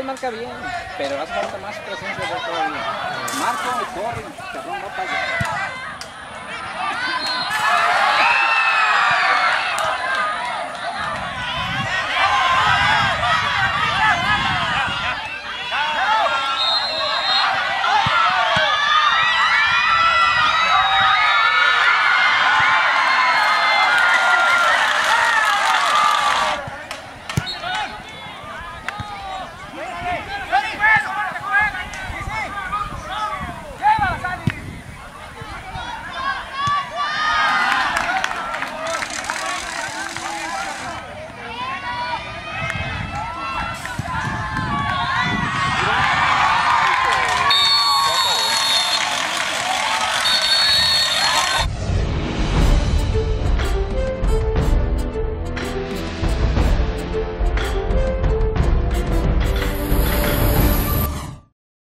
sí marca bien, pero hace falta más presencia de todavía. Marco, corre, cabrón, va para.